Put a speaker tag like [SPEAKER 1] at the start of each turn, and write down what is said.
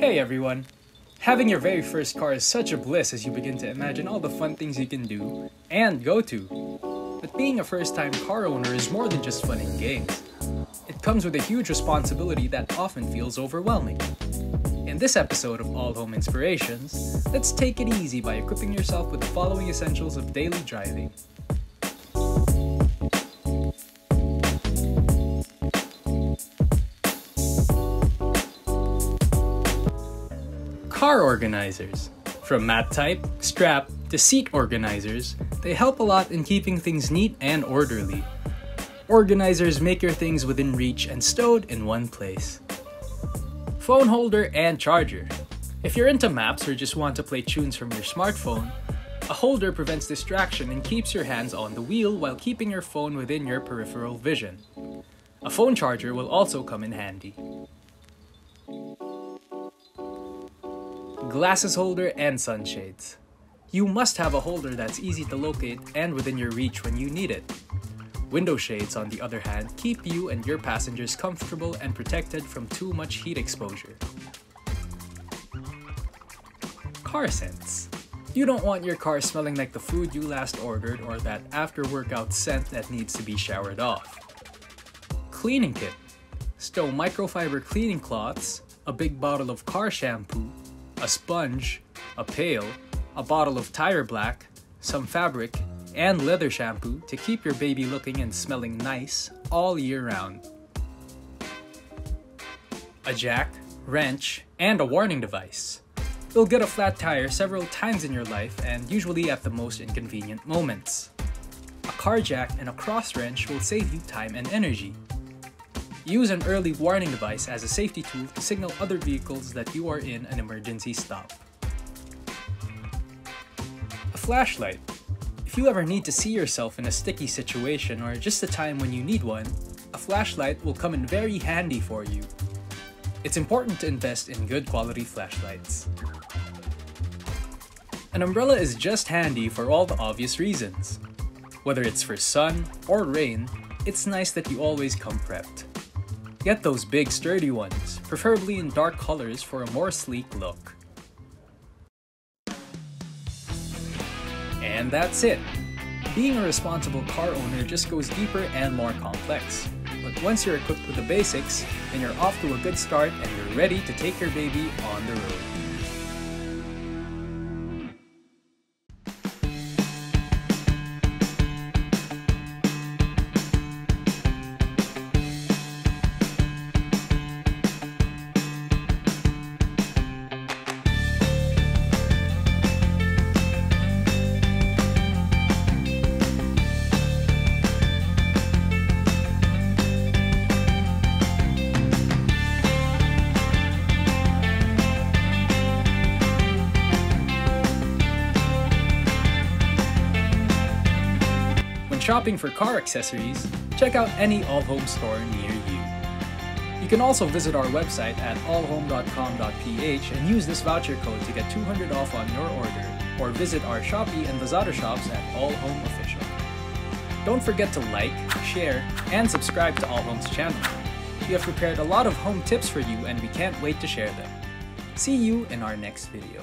[SPEAKER 1] Hey everyone! Having your very first car is such a bliss as you begin to imagine all the fun things you can do and go to. But being a first time car owner is more than just fun and games. It comes with a huge responsibility that often feels overwhelming. In this episode of All Home Inspirations, let's take it easy by equipping yourself with the following essentials of daily driving Car organizers. From map type, strap, to seat organizers, they help a lot in keeping things neat and orderly. Organizers make your things within reach and stowed in one place. Phone holder and charger. If you're into maps or just want to play tunes from your smartphone, a holder prevents distraction and keeps your hands on the wheel while keeping your phone within your peripheral vision. A phone charger will also come in handy. Glasses holder, and sunshades. You must have a holder that's easy to locate and within your reach when you need it. Window shades, on the other hand, keep you and your passengers comfortable and protected from too much heat exposure. Car scents. You don't want your car smelling like the food you last ordered or that after workout scent that needs to be showered off. Cleaning kit. Stow microfiber cleaning cloths, a big bottle of car shampoo, a sponge, a pail, a bottle of tire black, some fabric, and leather shampoo to keep your baby looking and smelling nice all year round. A jack, wrench, and a warning device. You'll get a flat tire several times in your life and usually at the most inconvenient moments. A car jack and a cross wrench will save you time and energy. Use an early warning device as a safety tool to signal other vehicles that you are in an emergency stop. A flashlight. If you ever need to see yourself in a sticky situation or just a time when you need one, a flashlight will come in very handy for you. It's important to invest in good quality flashlights. An umbrella is just handy for all the obvious reasons. Whether it's for sun or rain, it's nice that you always come prepped. Get those big sturdy ones, preferably in dark colors for a more sleek look. And that's it! Being a responsible car owner just goes deeper and more complex. But once you're equipped with the basics, then you're off to a good start and you're ready to take your baby on the road. Shopping for car accessories, check out any All Home store near you. You can also visit our website at allhome.com.ph and use this voucher code to get 200 off on your order, or visit our Shopee and Lazada shops at All Home Official. Don't forget to like, share, and subscribe to All Home's channel. We have prepared a lot of home tips for you and we can't wait to share them. See you in our next video.